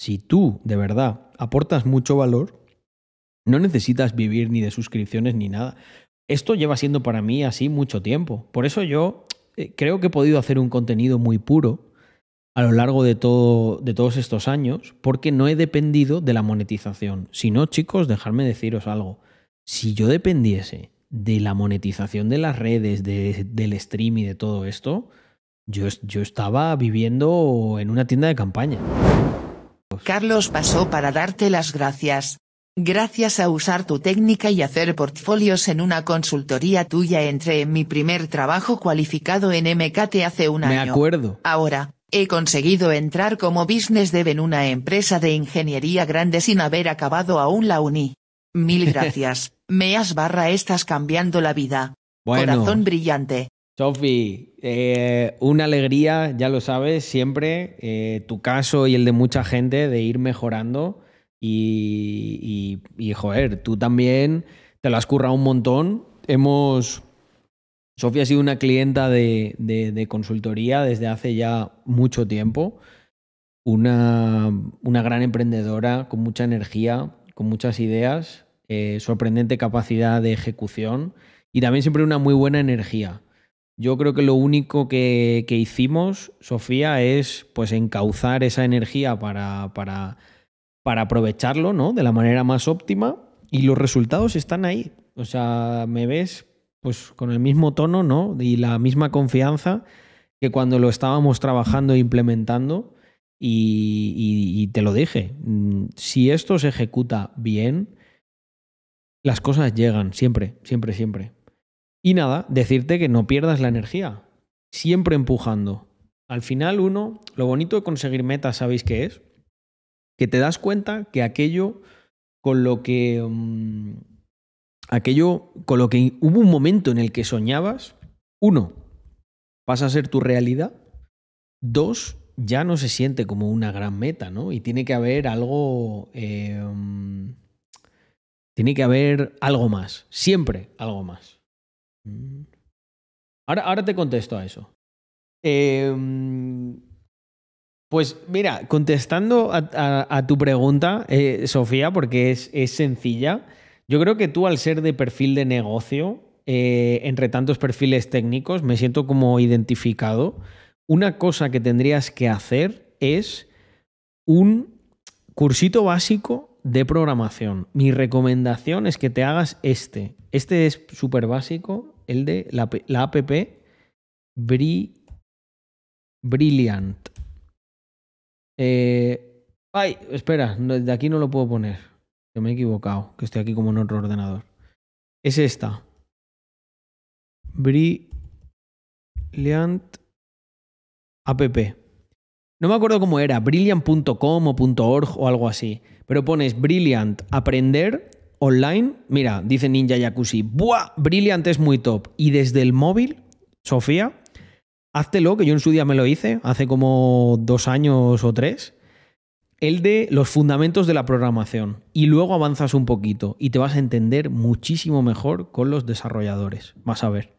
si tú de verdad aportas mucho valor, no necesitas vivir ni de suscripciones ni nada. Esto lleva siendo para mí así mucho tiempo. Por eso yo eh, creo que he podido hacer un contenido muy puro a lo largo de, todo, de todos estos años, porque no he dependido de la monetización. Si no, chicos, dejadme deciros algo. Si yo dependiese de la monetización de las redes, del stream y de todo esto, yo, yo estaba viviendo en una tienda de campaña. Carlos pasó para darte las gracias. Gracias a usar tu técnica y hacer portfolios en una consultoría tuya entré en mi primer trabajo cualificado en MKT hace un año. Me acuerdo. Ahora, he conseguido entrar como business dev en una empresa de ingeniería grande sin haber acabado aún la uni. Mil gracias, me has barra estás cambiando la vida. Corazón brillante. Sofi, eh, una alegría, ya lo sabes, siempre eh, tu caso y el de mucha gente de ir mejorando y, joder, tú también te lo has currado un montón. Hemos... Sofía ha sido una clienta de, de, consultoría desde hace ya mucho tiempo. Una, una, gran emprendedora con mucha energía, con muchas ideas, eh, sorprendente capacidad de ejecución y también siempre una muy buena energía. Yo creo que lo único que, que hicimos, Sofía, es pues encauzar esa energía para, para para aprovecharlo, ¿no? De la manera más óptima y los resultados están ahí. O sea, me ves pues con el mismo tono, ¿no? Y la misma confianza que cuando lo estábamos trabajando e implementando. Y, te lo dije, mm, si esto se ejecuta bien, las cosas llegan, siempre, siempre, siempre. Y nada, decirte que no pierdas la energía, siempre empujando. Al final uno, lo bonito de conseguir metas, ¿sabéis qué es? que te das cuenta que aquello con lo que... Mm, aquello con lo que hubo un momento en el que soñabas, uno, pasa a ser tu realidad, dos, ya no se siente como una gran meta, ¿no? Y tiene que haber algo... Em, tiene que haber algo más, siempre algo más. Mm. Ahora, ahora te contesto a eso. Eh, pues mira, contestando a, tu pregunta, eh, Sofía, porque es, sencilla, yo creo que tú al ser de perfil de negocio, eh, entre tantos perfiles técnicos, me siento como identificado. Una cosa que tendrías que hacer es un cursito básico de programación. Mi recomendación es que te hagas este. Este es súper básico, el de la, la app Brilliant. Eh, ay, espera, de aquí no lo puedo poner. Que me he equivocado, que estoy aquí como en otro ordenador. Es esta. Brilliant app. No me acuerdo cómo era, brilliant.com o .org o algo así. Pero pones Brilliant aprender online. Mira, dice Ninja Jacuzzi. ¡Buah! Brilliant es muy top. Y desde el móvil, Sofía, háztelo, que yo en su día me lo hice, hace como dos años o tres, el de los fundamentos de la programación. Y luego avanzas un poquito y te vas a entender muchísimo mejor con los desarrolladores. Vas a ver.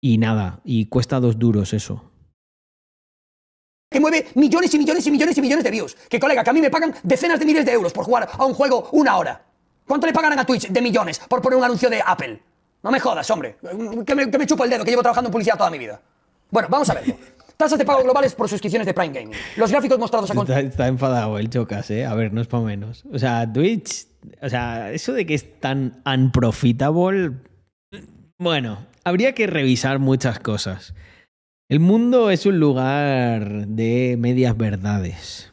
Y nada, y cuesta dos duros eso. Que mueve millones y millones y millones y millones de views. Que colega, que a mí me pagan decenas de miles de euros por jugar a un juego una hora. ¿Cuánto le pagarán a Twitch de millones por poner un anuncio de Apple? No me jodas, hombre. Que me, que chupo el dedo, que llevo trabajando en publicidad toda mi vida. Bueno, vamos a verlo. Tasas de pago globales por suscripciones de Prime Gaming. Los gráficos mostrados a está, está enfadado el Chocas, ¿eh? A ver, no es para menos. O sea, Twitch... O sea, eso de que es tan unprofitable... Bueno, habría que revisar muchas cosas. El mundo es un lugar de medias verdades.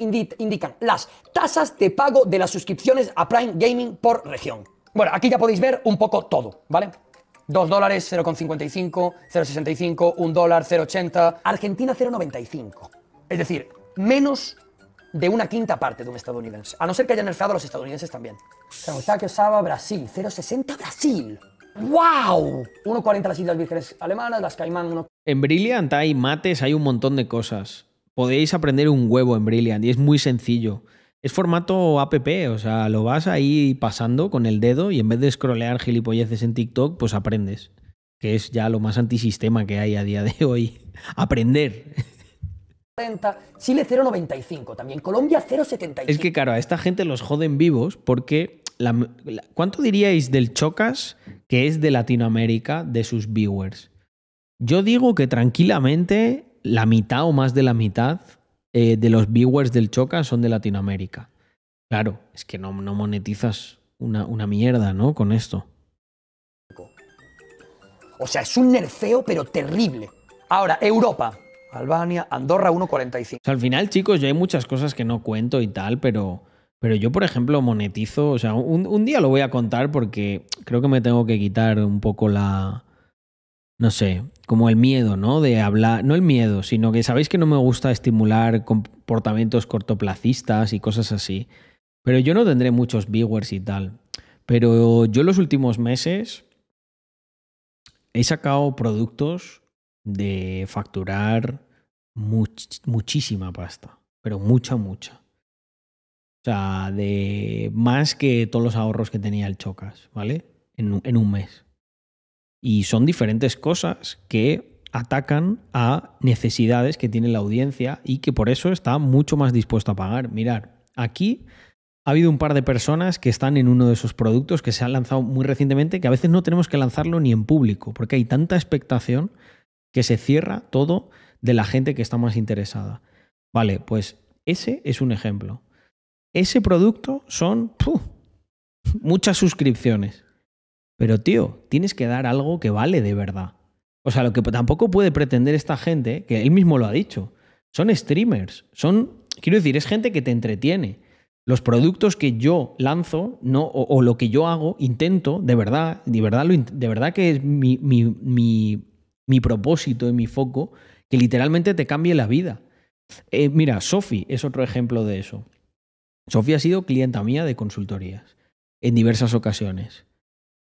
Indican las tasas de pago de las suscripciones a Prime Gaming por región. Bueno, aquí ya podéis ver un poco todo, ¿vale? 2 dólares 0,55, 0,65, 1 dólar 0,80, Argentina 0,95. Es decir, menos de una quinta parte de un estadounidense. A no ser que hayan nerfeado a los estadounidenses también. que Saba, Brasil, 0,60 Brasil. ¡Wow! 1,40 las Islas Vírgenes Alemanas, las Caimán 1... En Brilliant hay mates, hay un montón de cosas. Podéis aprender un huevo en Brilliant y es muy sencillo. Es formato app, o sea, lo vas ahí pasando con el dedo y en vez de scrollear gilipolleces en TikTok, pues aprendes. Que es ya lo más antisistema que hay a día de hoy. Aprender. Chile 0,95 también, Colombia 0,75. Es que claro, a esta gente los joden vivos porque la- la- ¿cuánto diríais del Chocas que es de Latinoamérica de sus viewers? Yo digo que tranquilamente la mitad o más de la mitad eh, de los viewers del Chocas son de Latinoamérica. Claro, es que no, no monetizas una, una mierda, ¿no? Con esto. O sea, es un nerfeo, pero terrible. Ahora, Europa. Albania, Andorra 1,45. O sea, al final, chicos, yo hay muchas cosas que no cuento y tal, pero, pero yo, por ejemplo, monetizo. O sea, un, un día lo voy a contar porque creo que me tengo que quitar un poco la. No sé, como el miedo, ¿no? De hablar. No el miedo, sino que sabéis que no me gusta estimular comportamientos cortoplacistas y cosas así. Pero yo no tendré muchos viewers y tal. Pero yo en los últimos meses he sacado productos de facturar much- muchísima pasta, pero mucha, mucha. O sea, de más que todos los ahorros que tenía el Chocas, ¿vale? En, en un mes. Y son diferentes cosas que atacan a necesidades que tiene la audiencia y que por eso está mucho más dispuesto a pagar. Mirar, aquí ha habido un par de personas que están en uno de esos productos que se han lanzado muy recientemente, que a veces no tenemos que lanzarlo ni en público, porque hay tanta expectación que se cierra todo de la gente que está más interesada. Vale, pues ese es un ejemplo. Ese producto son muchas suscripciones. Pero tío, tienes que dar algo que vale de verdad. O sea, lo que tampoco puede pretender esta gente, que él mismo lo ha dicho, son streamers, son, quiero decir, es gente que te entretiene. Los productos que yo lanzo no, o, lo que yo hago, intento, de verdad, de verdad, lo de verdad que es mi, mi, mi, mi propósito y mi foco, que literalmente te cambie la vida. Eh, mira, Sofi es otro ejemplo de eso. Sofi ha sido clienta mía de consultorías en diversas ocasiones.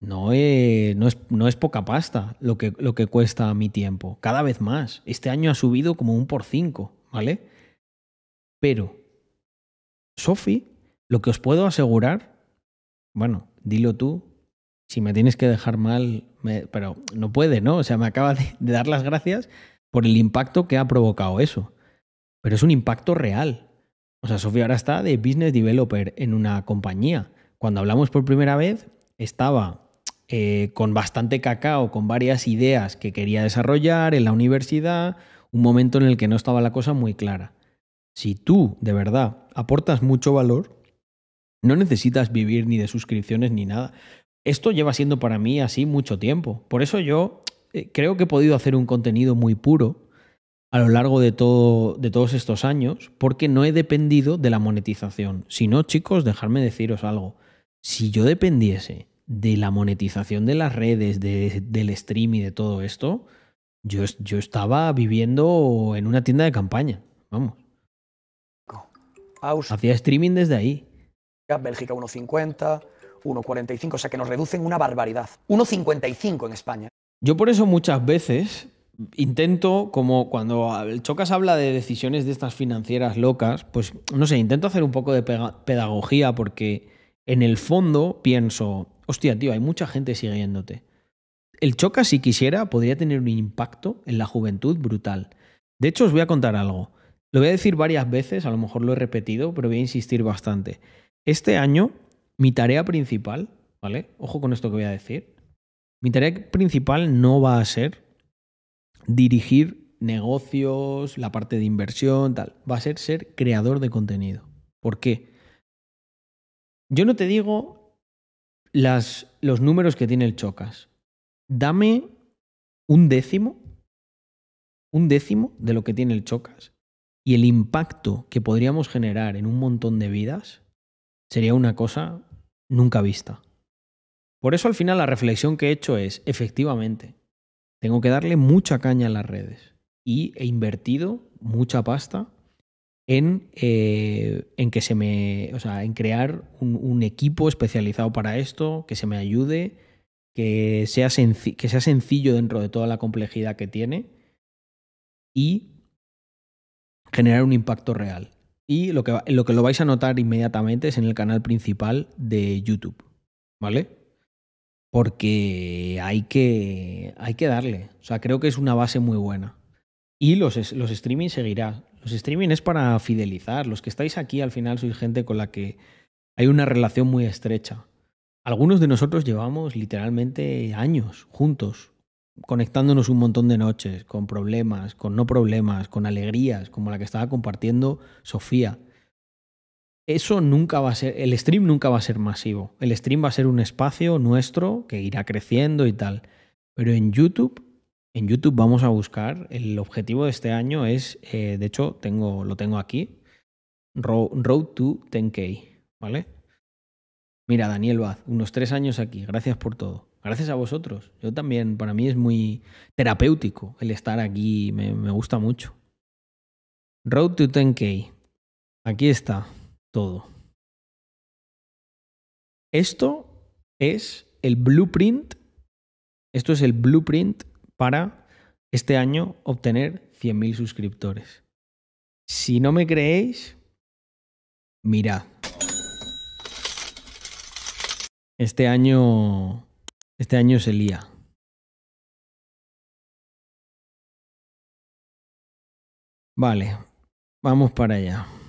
No, es, no es poca pasta lo que, lo que cuesta mi tiempo. Cada vez más. Este año ha subido como un por cinco, ¿vale? Pero, Sofi, lo que os puedo asegurar, bueno, dilo tú, si me tienes que dejar mal, me- pero no puede, ¿no? O sea, me acaba de dar las gracias por el impacto que ha provocado eso. Pero es un impacto real. O sea, Sofía ahora está de business developer en una compañía. Cuando hablamos por primera vez, estaba eh, con bastante cacao, con varias ideas que quería desarrollar en la universidad, un momento en el que no estaba la cosa muy clara. Si tú, de verdad, aportas mucho valor, no necesitas vivir ni de suscripciones ni nada. Esto lleva siendo para mí así mucho tiempo. Por eso yo eh, creo que he podido hacer un contenido muy puro a lo largo de, todo, de todos estos años, porque no he dependido de la monetización. Si no, chicos, dejadme deciros algo. Si yo dependiese de la monetización de las redes, de- del stream y de todo esto, yo, es- yo estaba viviendo en una tienda de campaña. Vamos. Austria, Hacía streaming desde ahí. Bélgica 1,50, 1,45, o sea que nos reducen una barbaridad. 1,55 en España. Yo por eso muchas veces intento, como cuando el Chocas habla de decisiones de estas financieras locas, pues no sé, intento hacer un poco de pedagogía porque en el fondo pienso, hostia, tío, hay mucha gente siguiéndote. El Chocas, si quisiera, podría tener un impacto en la juventud brutal. De hecho, os voy a contar algo. Lo voy a decir varias veces, a lo mejor lo he repetido, pero voy a insistir bastante. Este año, mi tarea principal, ¿vale? Ojo con esto que voy a decir. Mi tarea principal no va a ser dirigir negocios, la parte de inversión, tal. Va a ser ser creador de contenido. ¿Por qué? Yo no te digo las, los números que tiene el Chocas. Dame un décimo, un décimo de lo que tiene el Chocas y el impacto que podríamos generar en un montón de vidas sería una cosa nunca vista. Por eso al final la reflexión que he hecho es, efectivamente, tengo que darle mucha caña a las redes y he invertido mucha pasta en, eh, en que se me, o sea, en crear un, equipo especializado para esto, que se me ayude, que sea, que sea sencillo dentro de toda la complejidad que tiene y generar un impacto real. Y lo que, lo que lo vais a notar inmediatamente es en el canal principal de YouTube, ¿vale? Porque hay que, hay que darle. O sea, creo que es una base muy buena. Y los, los streaming seguirá. Los streaming es para fidelizar. Los que estáis aquí al final sois gente con la que hay una relación muy estrecha. Algunos de nosotros llevamos literalmente años juntos, conectándonos un montón de noches, con problemas, con no problemas, con alegrías, como la que estaba compartiendo Sofía. Eso nunca va a ser, el stream nunca va a ser masivo. El stream va a ser un espacio nuestro que irá creciendo y tal. Pero en YouTube, en YouTube vamos a buscar, el objetivo de este año es, eh, de hecho, tengo, lo tengo aquí, Road to 10K, ¿vale? Mira, Daniel Vaz, unos tres años aquí, gracias por todo. Gracias a vosotros. Yo también, para mí es muy terapéutico el estar aquí, me, me gusta mucho. Road to 10K. Aquí está todo. Esto es el blueprint, esto es el blueprint para este año obtener 100.000 suscriptores. Si no me creéis, mirad. Este año este año se lía. Vale, vamos para allá.